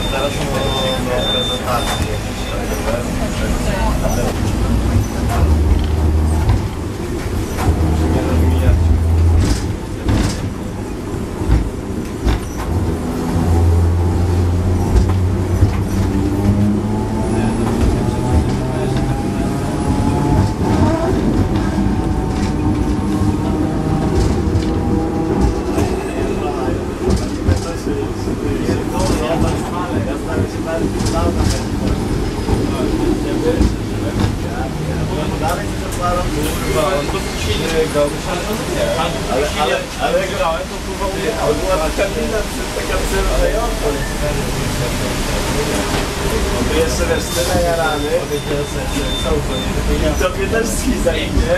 teraz są do prezentacji. Nie rozwijać. Ale, grałem, to kurwa ale była taka mina, taka. No to jeszcze wiesz, tyle jarany. I tobie też schiza idzie.